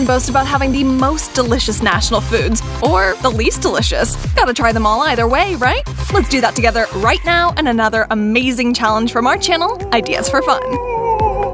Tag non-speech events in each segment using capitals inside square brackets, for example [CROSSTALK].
can boast about having the most delicious national foods, or the least delicious. Gotta try them all either way, right? Let's do that together right now and another amazing challenge from our channel, Ideas for Fun.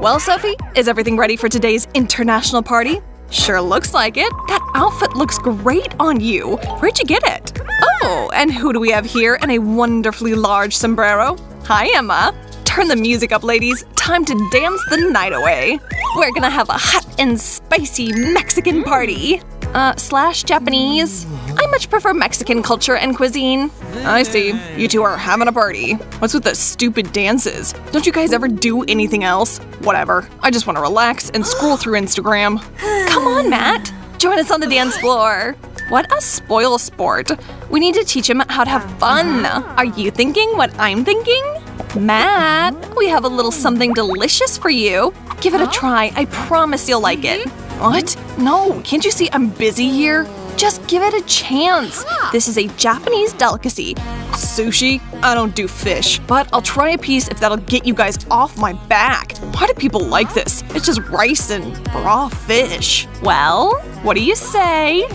Well, Sophie, is everything ready for today's international party? Sure looks like it. That outfit looks great on you. Where'd you get it? Oh, and who do we have here in a wonderfully large sombrero? Hi, Emma. Turn the music up, ladies. Time to dance the night away. We're gonna have a hot and spicy Mexican party. Uh, slash Japanese. I much prefer Mexican culture and cuisine. I see. You two are having a party. What's with the stupid dances? Don't you guys ever do anything else? Whatever. I just want to relax and scroll through Instagram. Come on, Matt. Join us on the dance floor. What a spoil sport. We need to teach him how to have fun. Are you thinking what I'm thinking? Matt, we have a little something delicious for you. Give it a try. I promise you'll like it. Mm-hmm. What? No, can't you see I'm busy here? Just give it a chance. This is a Japanese delicacy. Sushi? I don't do fish, but I'll try a piece if that'll get you guys off my back. Why do people like this? It's just rice and raw fish. Well, what do you say?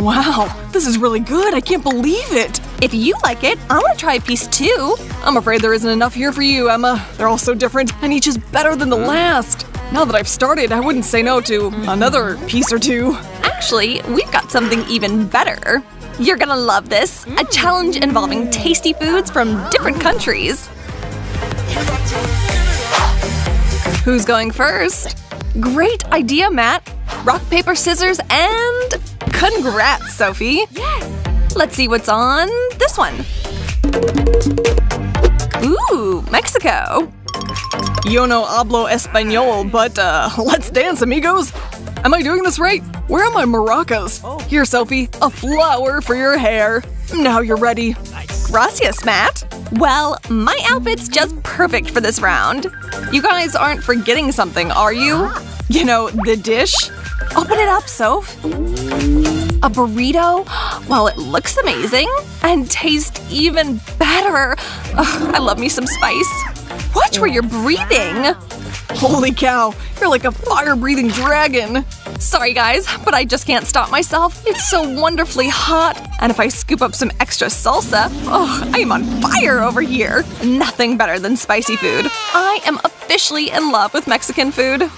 Wow, this is really good. I can't believe it. If you like it, I want to try a piece too. I'm afraid there isn't enough here for you, Emma. They're all so different, and each is better than the mm. last. Now that I've started, I wouldn't say no to mm-hmm. another piece or two. Actually, we've got something even better. You're gonna love this a mm. challenge involving tasty foods from different countries. Who's going first? Great idea, Matt. Rock, paper, scissors, and congrats, Sophie. Yes! Let's see what's on this one. Ooh, Mexico. Yo no hablo español, but uh, let's dance, amigos. Am I doing this right? Where are my maracas? Here, Sophie, a flower for your hair. Now you're ready. Gracias, Matt. Well, my outfit's just perfect for this round. You guys aren't forgetting something, are you? You know, the dish? Open it up, Soph. A burrito? Well, it looks amazing and tastes even better. Ugh, I love me some spice. Watch where you're breathing. Holy cow, you're like a fire-breathing dragon. Sorry guys, but I just can't stop myself. It's so wonderfully hot. And if I scoop up some extra salsa, oh, I am on fire over here. Nothing better than spicy food. I am officially in love with Mexican food.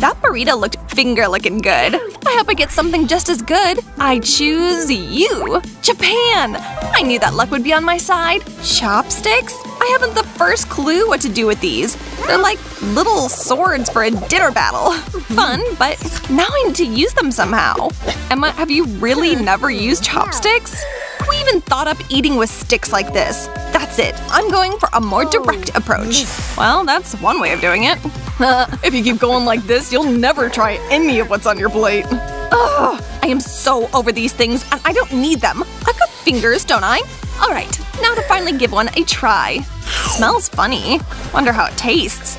That burrito looked finger-looking good. I hope I get something just as good. I choose you. Japan! I knew that luck would be on my side. Chopsticks? I haven't the first clue what to do with these. They're like little swords for a dinner battle. Fun, but now I need to use them somehow. Emma, have you really never used chopsticks? Who even thought up eating with sticks like this? That's it. I'm going for a more direct approach. Well, that's one way of doing it. [LAUGHS] if you keep going like this, you'll never try any of what's on your plate. Ugh, I am so over these things, and I don't need them. I've got fingers, don't I? Alright, now to finally give one a try. Smells funny. Wonder how it tastes.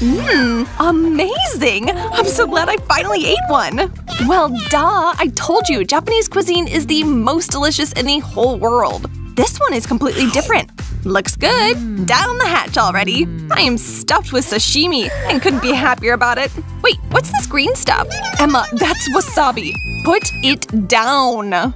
Mmm, amazing! I'm so glad I finally ate one! Well, duh, I told you, Japanese cuisine is the most delicious in the whole world. This one is completely different. Looks good. Hmm. Down the hatch already. Hmm. I am stuffed with sashimi and couldn't be happier about it. Wait, what's this green stuff? Emma, that's wasabi. Put it down.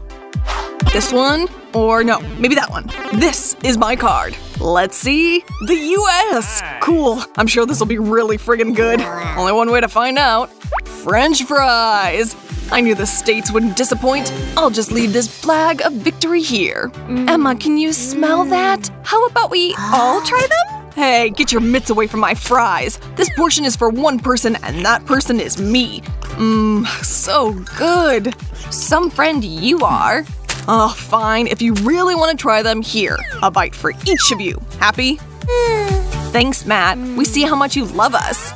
This one? Or no, maybe that one. This is my card. Let's see. The US! Cool. I'm sure this will be really friggin' good. Only one way to find out. French fries! I knew the States wouldn't disappoint. I'll just leave this flag of victory here. Mm. Emma, can you smell mm. that? How about we all [GASPS] try them? Hey, get your mitts away from my fries. This portion is for one person and that person is me. Mmm, so good. Some friend you are. Oh, fine. If you really want to try them, here. A bite for each of you. Happy? Hmm. Thanks, Matt. We see how much you love us.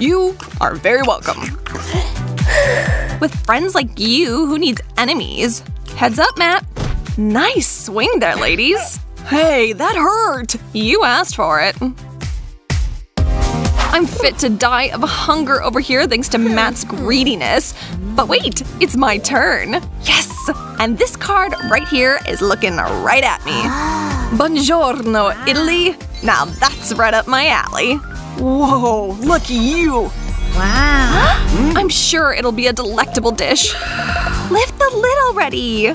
You are very welcome. [SIGHS] With friends like you, who needs enemies? Heads up, Matt. Nice swing there, ladies. [GASPS] Hey, that hurt! You asked for it. I'm fit to die of hunger over here thanks to Matt's greediness. But wait, it's my turn. Yes! And this card right here is looking right at me. Ah. Buongiorno, Italy. Now that's right up my alley. Whoa, look at you. Wow. I'm sure it'll be a delectable dish. Lift the lid already!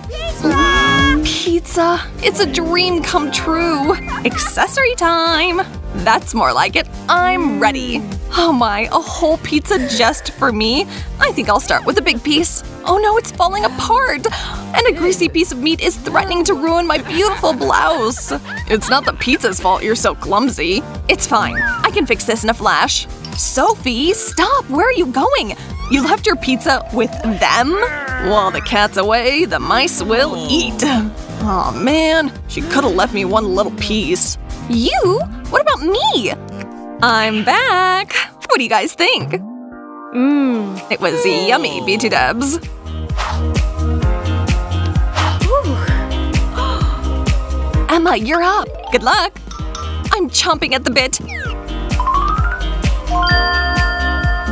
Pizza! It's a dream come true! Accessory time! That's more like it. I'm ready. Oh my, a whole pizza just for me? I think I'll start with a big piece. Oh no, it's falling apart! And a greasy piece of meat is threatening to ruin my beautiful blouse. It's not the pizza's fault you're so clumsy. It's fine. I can fix this in a flash. Sophie, stop! Where are you going? You left your pizza with them? While the cat's away, the mice will eat. oh, man. She could've left me one little piece. You? What about me? I'm back! What do you guys think? Mmm, it was yummy, BT Dubs. [GASPS] Emma, you're up! Good luck! I'm chomping at the bit.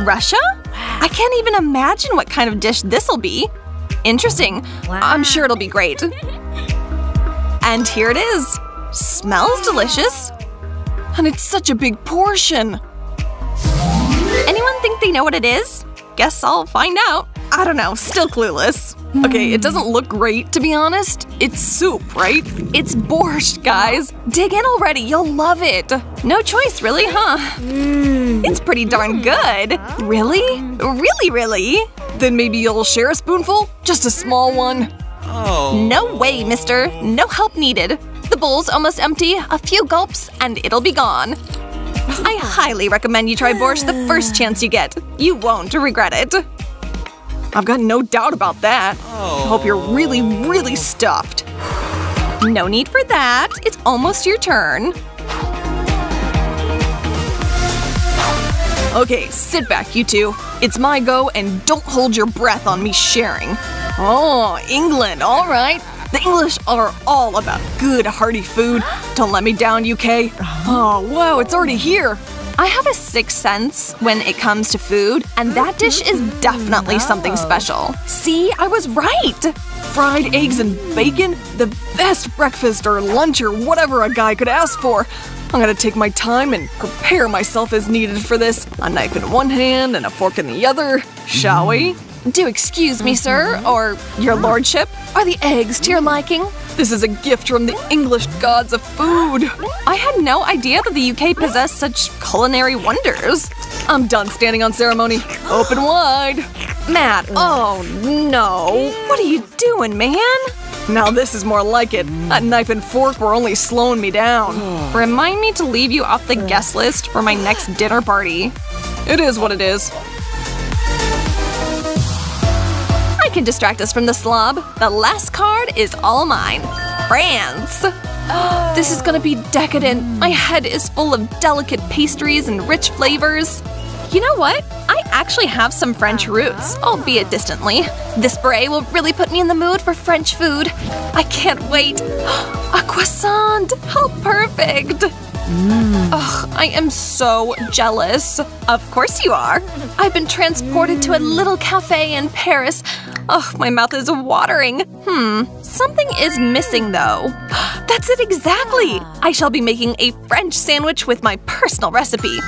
Russia? I can't even imagine what kind of dish this'll be. Interesting. Wow. I'm sure it'll be great. And here it is. Smells delicious. And it's such a big portion. Anyone think they know what it is? Guess I'll find out. I don't know, still clueless. Okay, it doesn't look great, to be honest. It's soup, right? It's borscht, guys. Dig in already, you'll love it. No choice, really, huh? Mm. It's pretty darn good. Really? Really, really? Then maybe you'll share a spoonful? Just a small one? Oh. No way, mister. No help needed. The bowl's almost empty, a few gulps, and it'll be gone. I highly recommend you try borscht the first chance you get. You won't regret it. I've got no doubt about that. I hope you're really, really stuffed. No need for that. It's almost your turn. Okay, sit back, you two. It's my go, and don't hold your breath on me sharing. Oh, England, alright. The English are all about good, hearty food. Don't let me down, UK. Oh, whoa, it's already here. I have a sixth sense when it comes to food, and that dish is definitely something special. See, I was right! Fried eggs and bacon? The best breakfast or lunch or whatever a guy could ask for. I'm gonna take my time and prepare myself as needed for this. A knife in one hand and a fork in the other. Shall we? Do excuse me, sir, mm-hmm. or your lordship. Are the eggs to your mm-hmm. liking? This is a gift from the English gods of food. I had no idea that the UK possessed such culinary wonders. I'm done standing on ceremony. Open wide. Matt, mm. oh no. What are you doing, man? Now this is more like it. That mm. knife and fork were only slowing me down. Mm. Remind me to leave you off the guest list for my next dinner party. It is what it is. Can distract us from the slob. The last card is all mine. France. [GASPS] this is gonna be decadent. My head is full of delicate pastries and rich flavors. You know what? I actually have some French roots, albeit distantly. This beret will really put me in the mood for French food. I can't wait. [GASPS] A croissant! How perfect! Mm. Ugh, I am so jealous. Of course you are. I've been transported to a little cafe in Paris. Ugh, my mouth is watering. Hmm, something is missing though. [GASPS] That's it exactly! I shall be making a French sandwich with my personal recipe.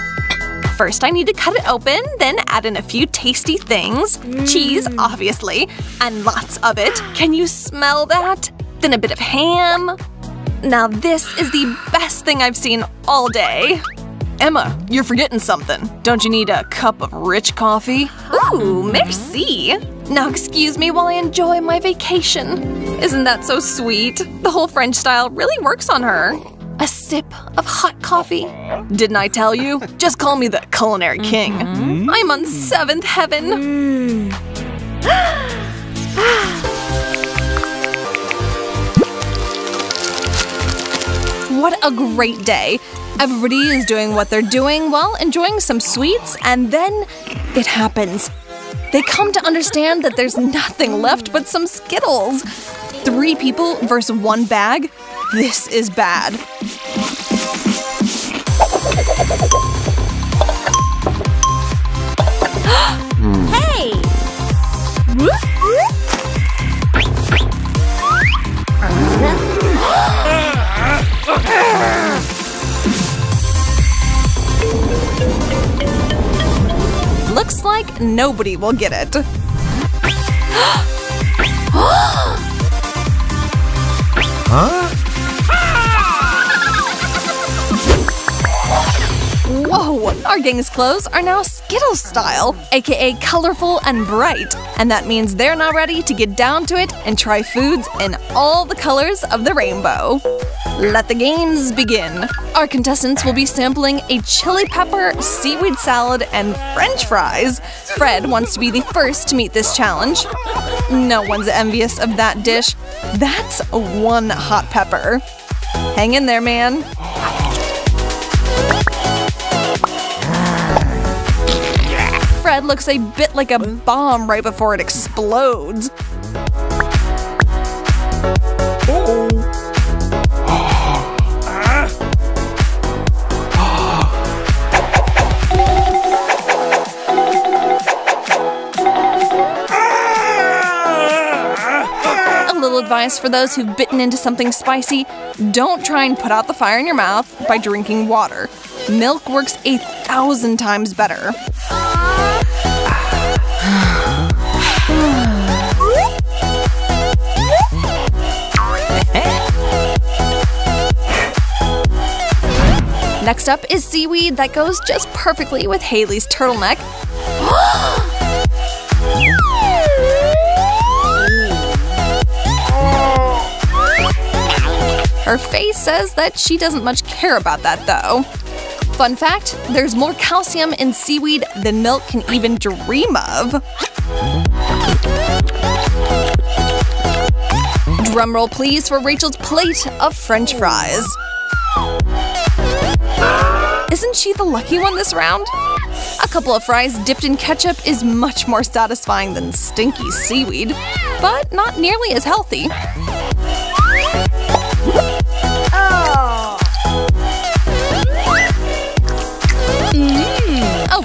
First, I need to cut it open, then add in a few tasty things. Mm. Cheese, obviously, and lots of it. Can you smell that? Then a bit of ham, now this is the best thing I've seen all day. Emma, you're forgetting something. Don't you need a cup of rich coffee? Ooh, merci! Now excuse me while I enjoy my vacation. Isn't that so sweet? The whole French style really works on her. A sip of hot coffee. Didn't I tell you? [LAUGHS] Just call me the culinary king. Mm -hmm. I'm on seventh heaven. Mm. What a great day! Everybody is doing what they're doing while enjoying some sweets, and then it happens. They come to understand that there's nothing left but some Skittles. Three people versus one bag? This is bad. [GASPS] [GASPS] Looks like nobody will get it. Huh? [GASPS] Whoa! Our gang's clothes are now Skittles style, aka colorful and bright. And that means they're now ready to get down to it and try foods in all the colors of the rainbow. Let the games begin. Our contestants will be sampling a chili pepper, seaweed salad, and french fries. Fred wants to be the first to meet this challenge. No one's envious of that dish. That's one hot pepper. Hang in there, man. Fred looks a bit like a bomb right before it explodes. Advice for those who've bitten into something spicy don't try and put out the fire in your mouth by drinking water. Milk works a thousand times better. Next up is seaweed that goes just perfectly with Haley's turtleneck. [GASPS] Oh, Her face says that she doesn't much care about that though. Fun fact there's more calcium in seaweed than milk can even dream of. Drumroll please for Rachel's plate of french fries. Isn't she the lucky one this round? A couple of fries dipped in ketchup is much more satisfying than stinky seaweed, but not nearly as healthy.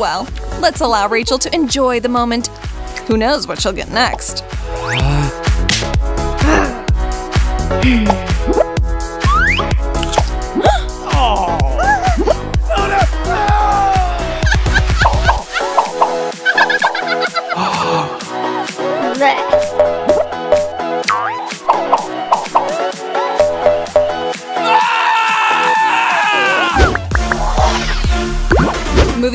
Well, let's allow Rachel to enjoy the moment. Who knows what she'll get next? [GASPS] [GASPS]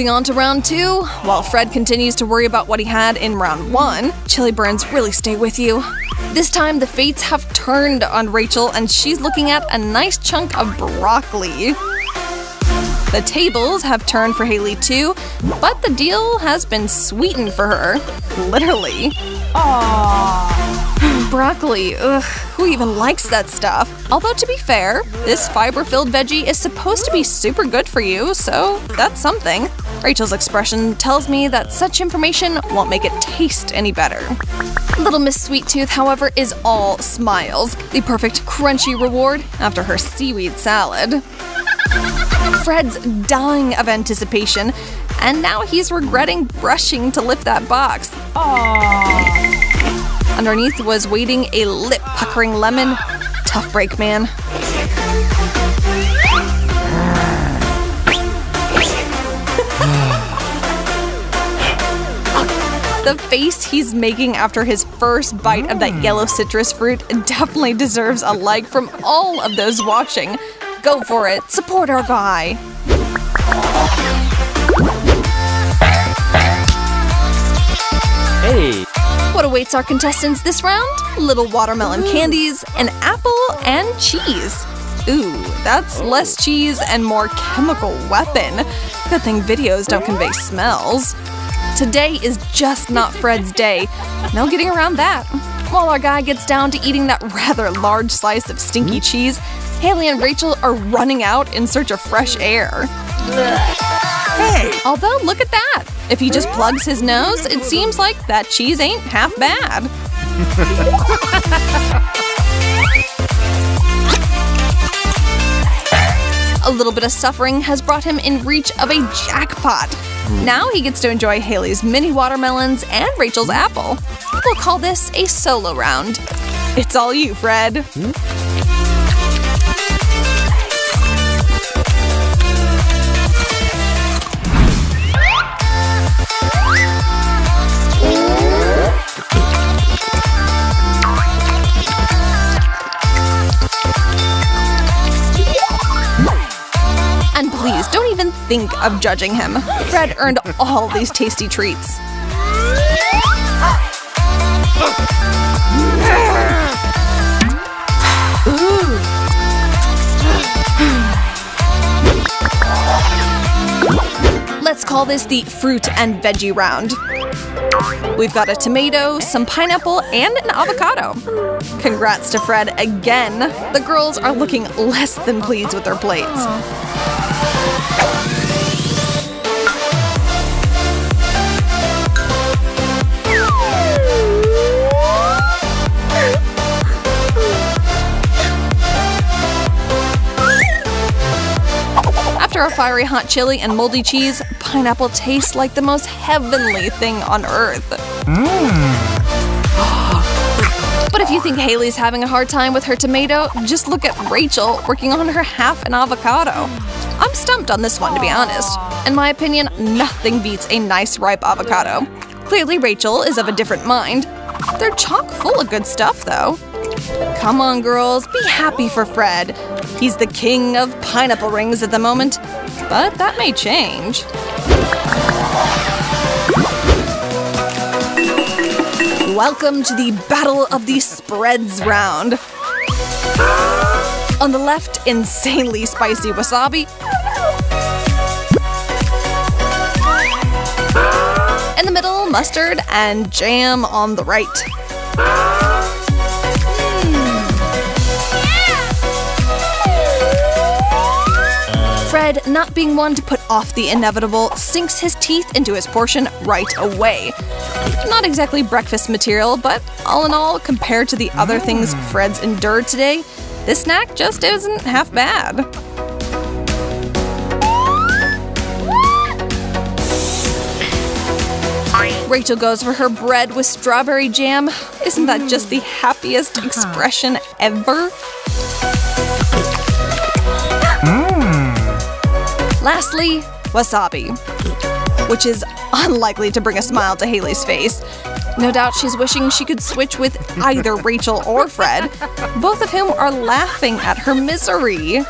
Moving on to round two, while Fred continues to worry about what he had in round one, chili burns really stay with you. This time, the fates have turned on Rachel and she's looking at a nice chunk of broccoli. The tables have turned for Haley too, but the deal has been sweetened for her. Literally. Aww. [SIGHS] Broccoli, ugh, who even likes that stuff? Although, to be fair, this fiber filled veggie is supposed to be super good for you, so that's something. Rachel's expression tells me that such information won't make it taste any better. Little Miss Sweet Tooth, however, is all smiles, the perfect crunchy reward after her seaweed salad. Fred's dying of anticipation, and now he's regretting brushing to lift that box. Aww. Underneath was waiting a lip puckering lemon. Tough break, man. The face he's making after his first bite of that hmm. yellow citrus fruit definitely deserves a like from all of those watching. Go for it, support our guy. Hey! What awaits our contestants this round? Little watermelon hmm. candies, an apple, and cheese. Ooh, that's oh. less cheese and more chemical weapon. Good thing videos don't convey smells. Today is just not Fred's day. No getting around that. While our guy gets down to eating that rather large slice of stinky hmm? cheese, Haley and Rachel are running out in search of fresh air. Hey! Although, look at that! If he just plugs his nose, it seems like that cheese ain't half bad. [LAUGHS] A little bit of suffering has brought him in reach of a jackpot. Now he gets to enjoy Haley's mini watermelons and Rachel's apple. We'll call this a solo round. It's all you, Fred. Hmm? Think of judging him. Fred earned all these tasty treats. Let's call this the fruit and veggie round. We've got a tomato, some pineapple, and an avocado. Congrats to Fred again. The girls are looking less than pleased with their plates. After a fiery hot chili and moldy cheese, pineapple tastes like the most heavenly thing on earth. Mmm. [GASPS] But if you think Haley's having a hard time with her tomato, just look at Rachel working on her half an avocado. I'm stumped on this one, to be honest. In my opinion, nothing beats a nice ripe avocado. Clearly, Rachel is of a different mind. They're chock full of good stuff, though. Come on, girls, be happy for Fred. He's the king of pineapple rings at the moment, but that may change. Welcome to the Battle of the Spreads round. On the left, insanely spicy wasabi. In the middle, mustard and jam on the right. Fred, not being one to put off the inevitable, sinks his teeth into his portion right away. Not exactly breakfast material, but all in all, compared to the other things hmm. Fred's endured today, this snack just isn't half bad. Rachel goes for her bread with strawberry jam. Isn't that just the happiest expression ever? Lastly, wasabi, which is unlikely to bring a smile to Haley's face. No doubt she's wishing she could switch with either [LAUGHS] Rachel or Fred, both of whom are laughing at her misery.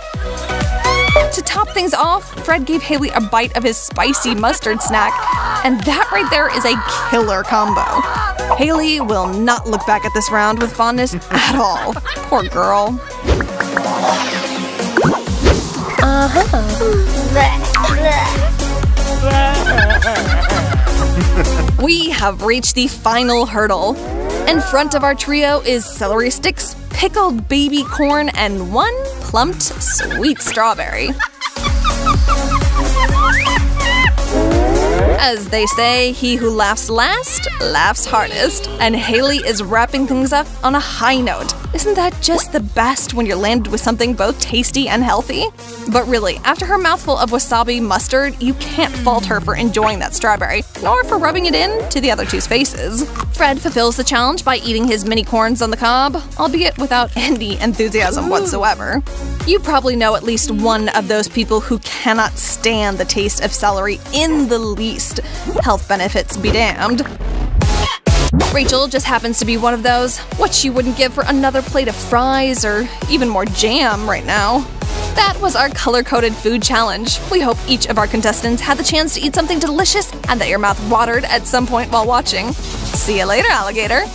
To top things off, Fred gave Haley a bite of his spicy mustard snack, and that right there is a killer combo. Haley will not look back at this round with fondness at all. Poor girl. We have reached the final hurdle. In front of our trio is celery sticks, pickled baby corn, and one plumped sweet strawberry. As they say, he who laughs last laughs hardest. And Haley is wrapping things up on a high note. Isn't that just the best when you're landed with something both tasty and healthy? But really, after her mouthful of wasabi mustard, you can't fault her for enjoying that strawberry, nor for rubbing it in to the other two's faces. Fred fulfills the challenge by eating his mini corns on the cob, albeit without any enthusiasm whatsoever. You probably know at least one of those people who cannot stand the taste of celery in the least. Health benefits be damned. Rachel just happens to be one of those. What she wouldn't give for another plate of fries or even more jam right now. That was our color coded food challenge. We hope each of our contestants had the chance to eat something delicious and that your mouth watered at some point while watching. See you later, alligator!